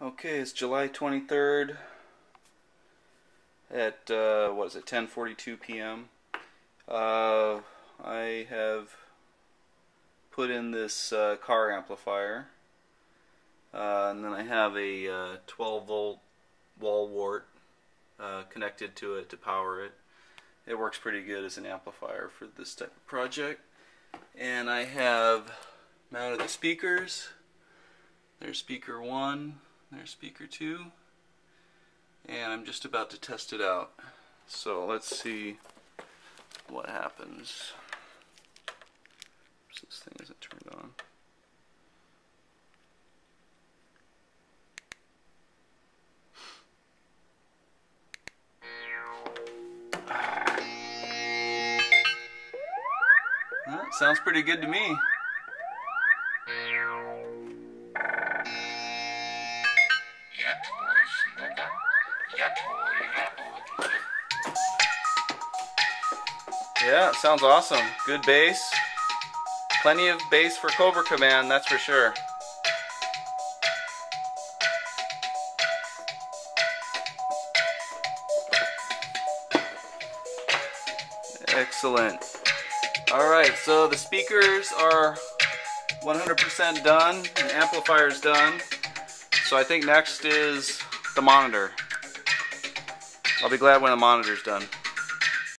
Okay, it's July 23rd at uh, what is it 10:42 p.m. Uh, I have put in this uh, car amplifier, uh, and then I have a uh, 12 volt wall wart uh, connected to it to power it. It works pretty good as an amplifier for this type of project. And I have mounted the speakers. There's speaker one, there's speaker two, and I'm just about to test it out. So let's see what happens. This thing isn't turned on. Ah. Well, sounds pretty good to me. Yeah, sounds awesome. Good bass. Plenty of bass for Cobra Command, that's for sure. Excellent. Alright, so the speakers are 100% done, and amplifier's done. So I think next is the monitor. I'll be glad when the monitor's done.